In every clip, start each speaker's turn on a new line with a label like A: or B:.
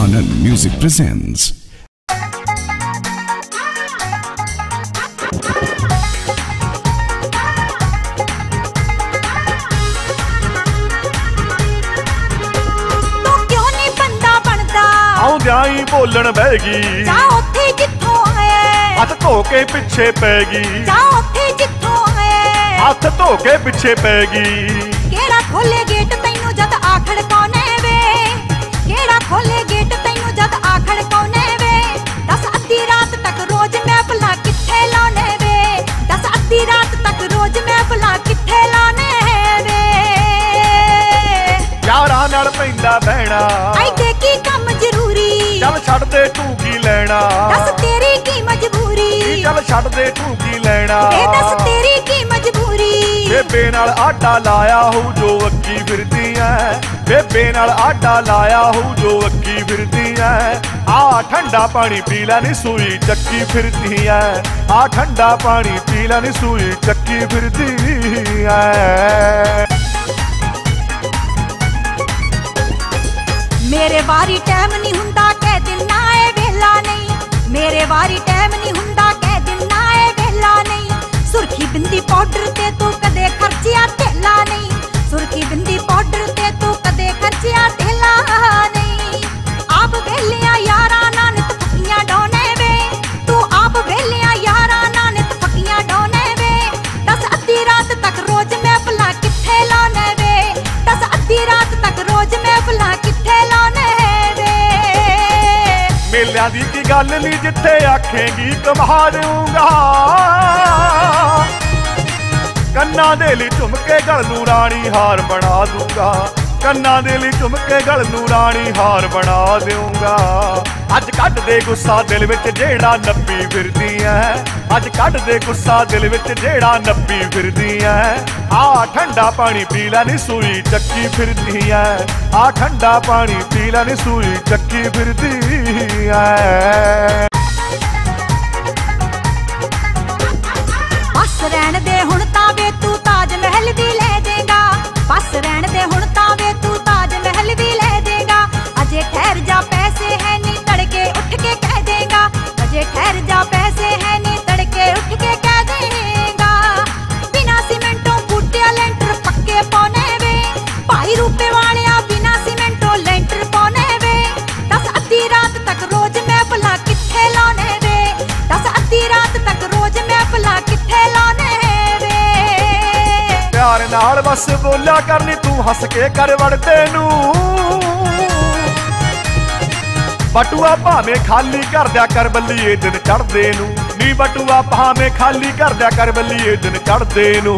A: Anand Music presents.
B: ਤੂੰ ਕਿਉਂ ਨਹੀਂ ਬੰਦਾ ਬਣਦਾ
C: ਆਉਂਦਿਆਂ ਹੀ ਬੋਲਣ ਬਹਿ ਗਈ
B: ਜਾ ਉੱਥੇ ਜਿੱਥੋਂ ਆਏ
C: ਹੱਥ ਧੋ ਕੇ ਪਿੱਛੇ ਪੈ ਗਈ
B: ਜਾ ਉੱਥੇ ਜਿੱਥੋਂ ਆਏ
C: ਹੱਥ ਧੋ ਕੇ ਪਿੱਛੇ ਪੈ ਗਈ ਛੱਡ ਦੇ ਕੀ ਲੈਣਾ।
B: ਇਹ ਦੱਸ ਤੇਰੀ ਕੀ ਮਜਬੂਰੀ?
C: ਬੇਬੇ ਨਾਲ ਆਟਾ ਲਾਇਆ ਹੋਊ ਜੋ ਅੱਕੀ ਫਿਰਦੀ ਐ ਬੇਬੇ ਨਾਲ ਆਟਾ ਲਾਇਆ ਹੋਊ ਜੋ ਅੱਕੀ ਫਿਰਦੀ ਐ ਆ ਠੰਡਾ ਪਾਣੀ ਪੀ ਲੈ ਨੀ ਸੂਈ ਚੱਕੀ ਫਿਰਦੀ ਐ ਆ ਠੰਡਾ ਪਾਣੀ ਪੀ ਲੈ ਨੀ ਸੂਈ ਚੱਕੀ ਫਿਰਦੀ ਐ
B: ਮੇਰੇ ਵਾਰੀ ਟਾਈਮ ਨਹੀਂ ਹੁੰਦਾ ਕਹਿ ਦਿਨਾ ਏ ਵੇਲਾ ਨਹੀਂ। ਮੇਰੇ ਵਾਰੀ ਟਾਈਮ ਨਹੀਂ ਸੁਰਖੀ ਬਿੰਦੀ ਪਾਊਡਰ ਤੇ ਤੂੰ ਕਦੇ ਖਰਚਿਆ ਢੇਲਾ ਨਹੀਂ। ਸੁਰਖੀ ਬਿੰਦੀ ਪਾਊਡਰ ਤੇ ਤੂੰ ਕਦੇ ਖਰਚਿਆ ਢੇਲਾ ਨਹੀਂ। ਆਪ ਵੇਲਿਆ ਯਾਰਾਂ ਨਾਲ ਨਿਤ ਫੱਕੀਆਂ ਡਾਉਣੇ ਵੇ। ਤੂੰ ਆਪ ਵੇਲਿਆ ਯਾਰਾਂ ਨਾਲ ਨਿਤ ਫੱਕੀਆਂ ਡਾਉਣੇ ਵੇ। ਦੱਸ ਅੱਧੀ ਰਾਤ ਤੱਕ ਰੋਜ਼ ਮਹਿਫਲਾਂ ਕਿੱਥੇ ਲਾਉਣੇ ਵੇ। ਦੱਸ ਅੱਧੀ ਰਾਤ ਤੱਕ ਰੋਜ਼ ਮਹਿਫਲਾਂ ਕਿੱਥੇ ਲਾਉਣੇ ਵੇ।
C: ਮੇਲਿਆਂ ਦੀ ਕੀ ਗੱਲ ਨਹੀਂ ਜਿੱਥੇ ਆਖੇਗੀ ਕਮਾ ਕੰਨਾਂ ਦੇ ਲਈ ਝੁਮਕੇ ਗਲ ਨੂੰ ਰਾਣੀ ਹਾਰ ਬਣਾ ਦੂੰਗਾ। ਕੰਨਾਂ ਦੇ ਲਈ ਝੁਮਕੇ ਗਲ ਨੂੰ ਰਾਣੀ ਹਾਰ ਬਣਾ ਦੇਊਂਗਾ। ਅੱਜ ਕੱਢ ਦੇ ਗੁੱਸਾ ਦਿਲ ਵਿੱਚ ਜਿਹੜਾ ਨੱਪੀ ਫਿਰਦੀ ਐ। ਅੱਜ ਕੱਢ ਦੇ ਗੁੱਸਾ ਦਿਲ ਵਿੱਚ ਜਿਹੜਾ ਨੱਪੀ ਫਿਰਦੀ ਐ। ਆ ਠੰਡਾ ਪਾਣੀ ਪੀ ਲੈ ਨੀ ਸੂਈ ਚੱਕੀ ਫਿਰਦੀ ਐ। ਆ ਠੰਡਾ ਪਾਣੀ ਪੀ ਲੈ ਨੀ ਸੂਈ ਚੱਕੀ ਫਿਰਦੀ ਐ। ਨਾਲ ਬਸ ਬੋਲਿਆ ਕਰਨੀ ਤੂੰ ਹੱਸ ਕੇ ਕਰ ਵੜਦੇ ਨੂੰ ਬਟੂਆ ਭਾਵੇਂ ਖਾਲੀ ਕਰ ਦਿਆ ਕਰ ਬੱਲੀਏ ਦਿਨ ਚੜਦੇ ਨੂੰ। ਨੀ ਬਟੂਆ, ਭਾਵੇਂ ਖਾਲੀ ਕਰ ਦਿਆ ਕਰ ਬੱਲੀਏ ਦਿਨ ਚੜਦੇ ਨੂੰ।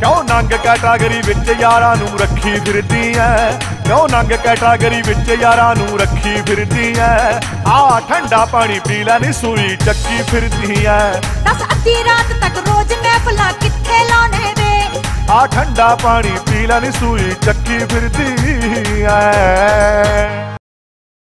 C: ਕਿਉਂ ਨੰਗ ਕੈਟਾਗਰੀ ਵਿੱਚ ਯਾਰਾਂ ਨੂੰ ਰੱਖੀ ਫਿਰਦੀ ਐ? ਕਿਉਂ ਨੰਗ ਕੈਟਾਗਰੀ ਵਿੱਚ ਯਾਰਾਂ ਨੂੰ ਰੱਖੀ ਫਿਰਦੀ ਐ? ਆ ਠੰਡਾ ਪਾਣੀ ਪੀ ਲੈ, ਨੀ ਸੂਈ ਚੱਕੀ ਫਿਰਦੀ ਐ।
B: ਦੱਸ ਅੱਧੀ ਰਾਤ ਤੱਕ ਰੋਜ਼ ਮਹਿਫਲਾਂ ਕਿੱਥੇ ਲਾਉਣੇ ਵੇ
C: ਆ ਠੰਡਾ ਪਾਣੀ ਪੀ ਲੈ ਨੀ ਸੂਈ ਚੱਕੀ ਫਿਰਦੀ ਐ।